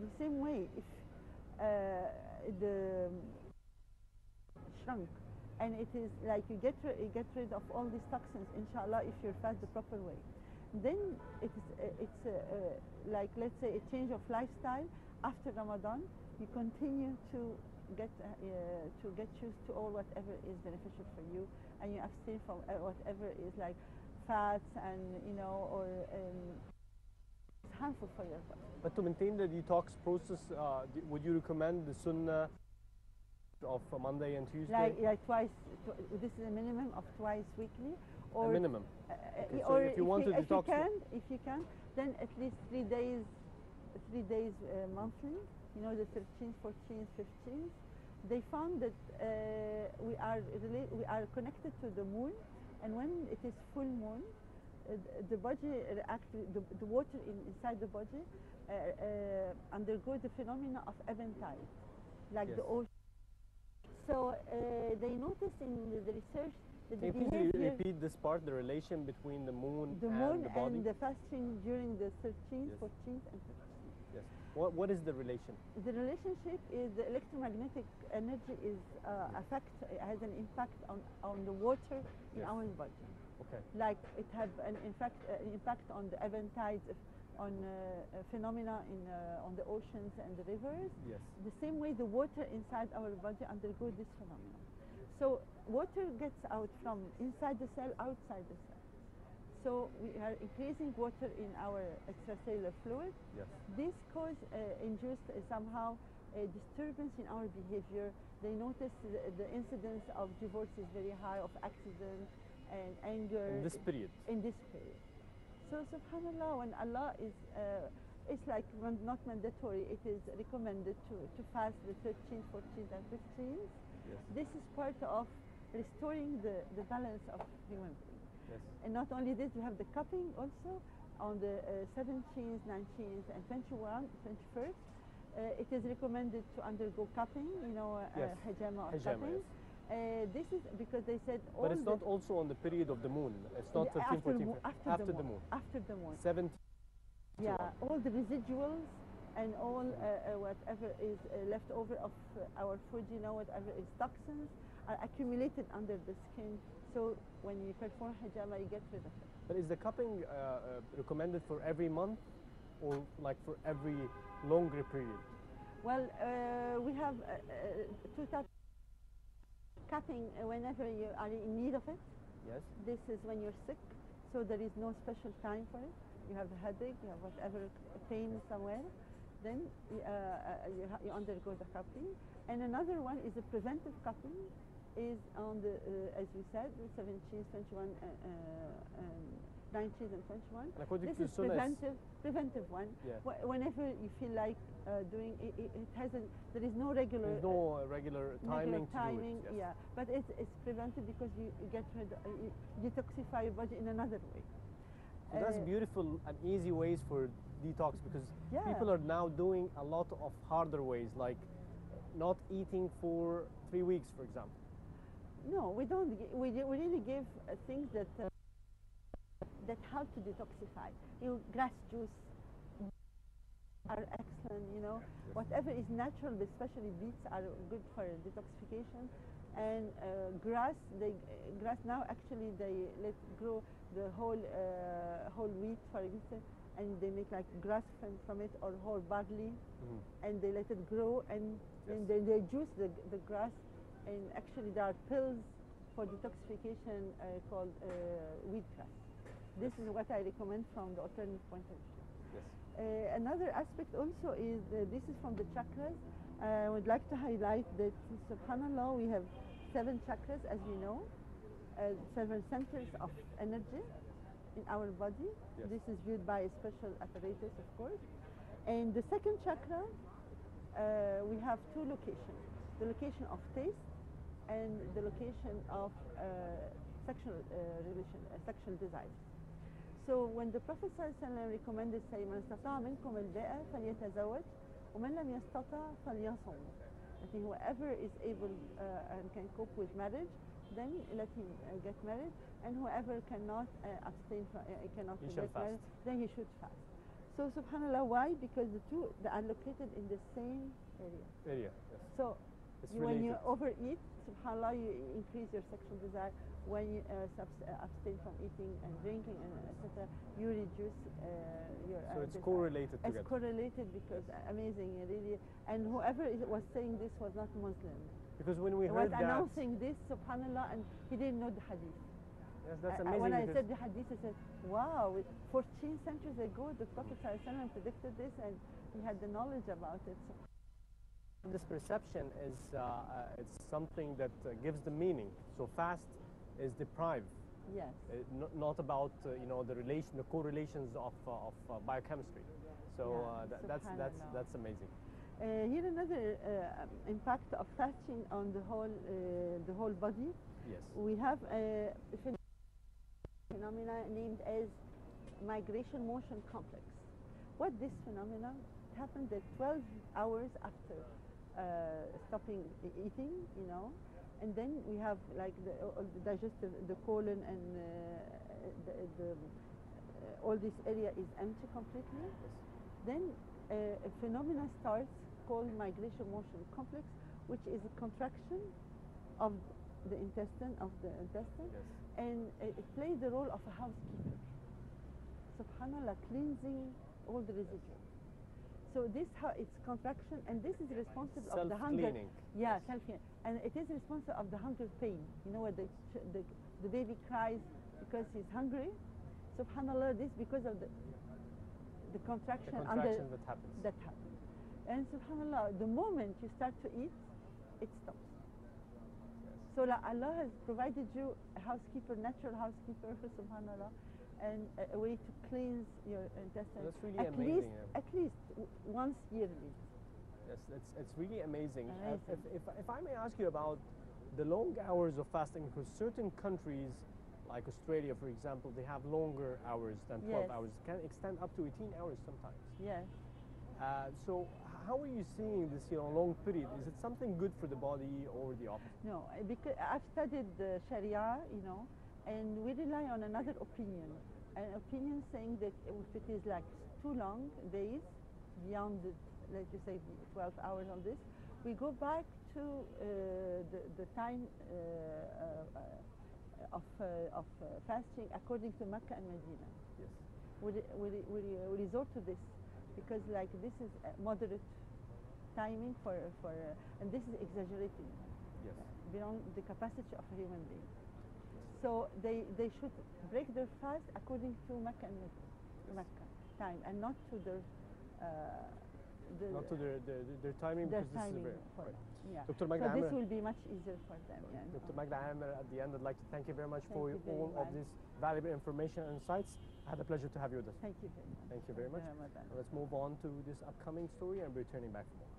the, same way if uh, the shrunk and it is like you get you get rid of all these toxins inshallah if you fast the proper way. Then it is uh, it's uh, uh, like let's say a change of lifestyle after ramadan you continue to get uh, to get used to all whatever is beneficial for you and you abstain from whatever is like fats and you know or um, harmful for your body But to maintain the detox process, uh, would you recommend the sunnah of Monday and Tuesday? like like twice tw- this is a minimum of twice weekly or a minimum. Uh, Okay, uh, so if you want to if detox you can, if you can, then at least three days, three days uh, monthly. You know, the 13th, 14th, 15th. They found that uh, we are we are connected to the moon, and when it is full moon, the body react the, the water in, inside the body uh, uh, undergo the phenomena of and tide, like the ocean. So uh, they noticed in the, research that Can you the repeat this part, the relation between the moon, the and moon the body? and the fasting during the 13th, Yes. 14th, and 15th. yes. What, what is the relation? The relationship is the electromagnetic energy is uh, affect has an impact on, on the water in Yes. our body. Okay. Like it have an impact uh, impact on the and tides, on uh, uh, phenomena in uh, on the oceans and the rivers. Yes. The same way the water inside our body undergo this phenomenon. So water gets out from inside the cell outside the cell. So we are increasing water in our extracellular fluid. Yes. This cause uh, induced uh, somehow a disturbance in our behavior. They notice the, the incidence of divorce is very high, of accident and anger In this period. in this period. So subhanallah, when Allah is, uh, it's like not mandatory, it is recommended to, to fast the 13th, 14th and 15th. Yes. This is part of restoring the, the balance of human being. Yes. And not only this, we have the cupping also on the uh, 17th, 19th, and 21, 21st. Uh, it is recommended to undergo cupping, you know, uh, Yes. hijama or Hijama, cupping. yes. Uh, this is because they said all But it's not also on the period of the moon. It's not 13, after, 14, mo- 15. after, after the moon. After the moon. 17. Yeah, all the residuals and all uh, uh, whatever is uh, left over of uh, our food, you know, whatever is toxins are accumulated under the skin. So when you perform hijama, you get rid of it. But is the cupping uh, recommended for every month or like for every longer period? Well, uh, we have two types. Cupping whenever you are in need of it. Yes. This is when you're sick, so there is no special time for it. You have a headache, you have whatever pain somewhere, then uh, uh, you, ha- you undergo the cupping. And another one is a preventive cupping, is on the, uh, as you said, the 17th, 21, uh, uh, um, 19th and 21. This is preventive, preventive one. Yeah. Wh- Whenever you feel like uh, doing it, it, it has a, there is no regular There's no uh, regular regular timing to timing, it. Yes. yeah. But it's, it's preventive because you, you get rid, uh, you detoxify your body in another way. So that's beautiful and easy ways for detox because Yeah. people are now doing a lot of harder ways, like not eating for three weeks, for example. No, we don't. We, we really give uh, things that uh, that help to detoxify. You grass juice are excellent. You know, whatever is natural, especially beets are good for detoxification. And uh, grass, they uh, grass now actually they let grow the whole uh, whole wheat, for instance, and they make like grass from, from it or whole barley, and they let it grow, and then Yes. they, they juice the, the grass, and actually there are pills for detoxification uh, called uh, wheatgrass. This is what I recommend from the alternative point of view. Yes. Uh, another aspect also is uh, this is from the chakras. I would like to highlight that subhanallah we have seven chakras as you know, uh, seven centers of energy in our body. Yes. This is viewed by a special apparatus of course. And the second chakra uh, we have two locations. The location of taste and the location of uh, sexual uh, relation, uh, sexual desire. So when the Prophet ﷺ recommended say من استطاع منكم الباءة فليتزوج ومن لم يستطع فليصوم. I think whoever is able uh, and can cope with marriage, then let him uh, get married, and whoever cannot uh, abstain from, uh, cannot He shall get married, fast. then he should fast. So subhanallah, why? Because the two they are located in the same area. Area. Yes. So It's you, when you related. overeat, subhanallah, you increase your sexual desire. When you uh, uh, abstain from eating and drinking and etc., you reduce uh, your. So uh, it's desire. correlated It's together. correlated because amazing, really. And whoever was saying this was not Muslim. because when we He was heard that, announcing this, subhanallah, and he didn't know the hadith. yes, that's amazing. when I said the hadith, I said, wow, 14 centuries ago, the Prophet ﷺ predicted this and he had the knowledge about it. This perception is uh, uh, it's something that uh, gives the meaning. So fast is deprived, yes. uh, not, not about uh, you know the relation, the correlations of uh, of uh, biochemistry. So Yeah, uh, that, that's that's that's amazing. Uh, here another uh, impact of fasting on the whole, uh, the whole body. Yes. We have a phen- phenomena named as migration motion complex. What this phenomenon happened at 12 hours after stopping e- eating, you know, and then we have like the, all the digestive, the colon and uh, the, the uh, all this area is empty completely. Then uh, a phenomenon starts called migration motion complex, which is a contraction of the intestine of the intestine, Yes. and uh, it plays the role of a housekeeper. Subhanallah, cleansing all the residue. So this how it's contraction, and this is responsible of the hunger. Yeah, self and it is responsible of the hunger pain. You know what the, ch- the the baby cries because he's hungry. Subhanallah, this because of the the The contraction, contraction under that happens. that happens. And subhanallah, the moment you start to eat, it stops. So la- Allah has provided you a housekeeper, natural housekeeper, subhanallah, and a, a way to cleanse your intestines. That's really at amazing, Least, yeah. At least w- once yearly. Yes, that's, it's really amazing. Uh, Amazing. If, if, if I may ask you about the long hours of fasting, because certain countries, like Australia, for example, they have longer hours than 12 Yes. hours, can extend up to 18 hours sometimes. Yes. Uh, so, how are you seeing this, you know, long period? Is it something good for the body or the opposite? No, because I've studied the Sharia, you know, and we rely on another opinion. An opinion saying that if it is like too long days, beyond the, let you say 12 hours on this, we go back to uh, the, the time uh, uh, of, uh, of uh, fasting according to Mecca and Medina. Yes. We, we, we, we resort to this because like this is a moderate timing for, for uh, and this is exaggerating Yes. beyond the capacity of a human being. So they, they should break their fast according to Mecca and Mecca time and not to their uh, the, Not to their, their, their timing their because timing this is very. Right. yeah. Dr. So this will be much easier for them. Yeah. Dr. Magda Amer, at the end, I'd like to thank you very much Thank for you very all of this valuable information and insights. I had a pleasure to have you with us. Thank you very much. Thank you very much. Ramadan. Let's move on to this upcoming story and be returning back for more.